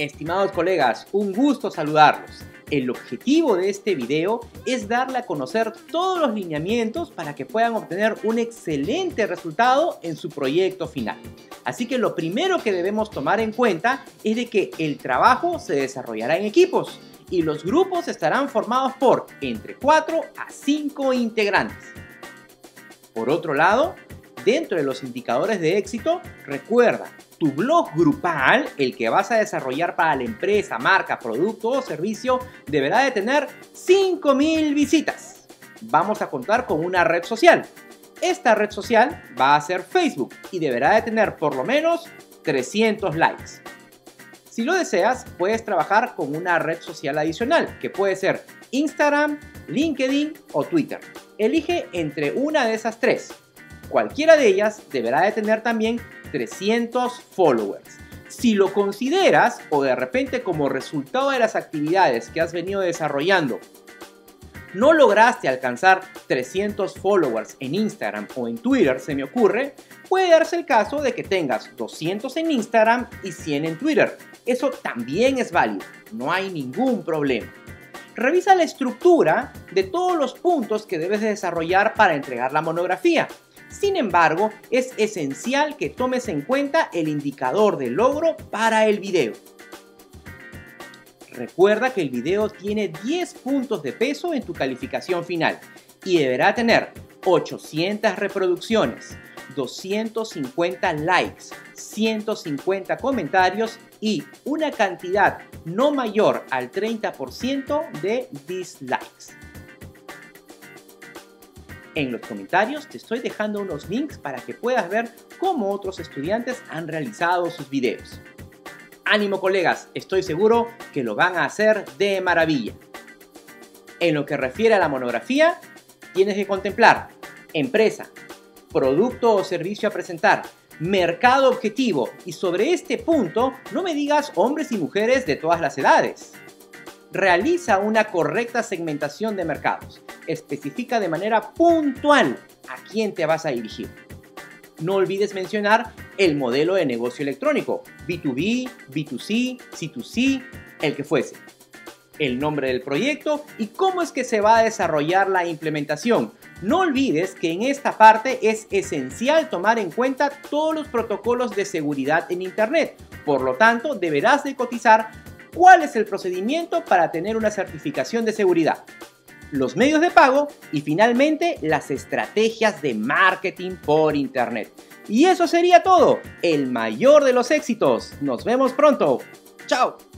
Estimados colegas, un gusto saludarlos. El objetivo de este video es darle a conocer todos los lineamientos para que puedan obtener un excelente resultado en su proyecto final. Así que lo primero que debemos tomar en cuenta es de que el trabajo se desarrollará en equipos y los grupos estarán formados por entre 4 a 5 integrantes. Por otro lado, dentro de los indicadores de éxito, recuerda tu blog grupal, el que vas a desarrollar para la empresa, marca, producto o servicio, deberá de tener 5000 visitas. Vamos a contar con una red social. Esta red social va a ser Facebook y deberá de tener por lo menos 300 likes. Si lo deseas, puedes trabajar con una red social adicional, que puede ser Instagram, LinkedIn o Twitter. Elige entre una de esas tres. Cualquiera de ellas deberá de tener también 300 followers. Si lo consideras o de repente como resultado de las actividades que has venido desarrollando, no lograste alcanzar 300 followers en Instagram o en Twitter, se me ocurre, puede darse el caso de que tengas 200 en Instagram y 100 en Twitter. Eso también es válido, no hay ningún problema. Revisa la estructura de todos los puntos que debes desarrollar para entregar la monografía sin embargo, es esencial que tomes en cuenta el indicador de logro para el video. Recuerda que el video tiene 10 puntos de peso en tu calificación final y deberá tener 800 reproducciones, 250 likes, 150 comentarios y una cantidad no mayor al 30% de dislikes. En los comentarios te estoy dejando unos links para que puedas ver cómo otros estudiantes han realizado sus videos. Ánimo colegas, estoy seguro que lo van a hacer de maravilla. En lo que refiere a la monografía, tienes que contemplar empresa, producto o servicio a presentar, mercado objetivo y sobre este punto no me digas hombres y mujeres de todas las edades. Realiza una correcta segmentación de mercados especifica de manera puntual a quién te vas a dirigir. No olvides mencionar el modelo de negocio electrónico, B2B, B2C, C2C, el que fuese. El nombre del proyecto y cómo es que se va a desarrollar la implementación. No olvides que en esta parte es esencial tomar en cuenta todos los protocolos de seguridad en Internet. Por lo tanto, deberás de cotizar cuál es el procedimiento para tener una certificación de seguridad los medios de pago y finalmente las estrategias de marketing por Internet. Y eso sería todo, el mayor de los éxitos. Nos vemos pronto. Chao.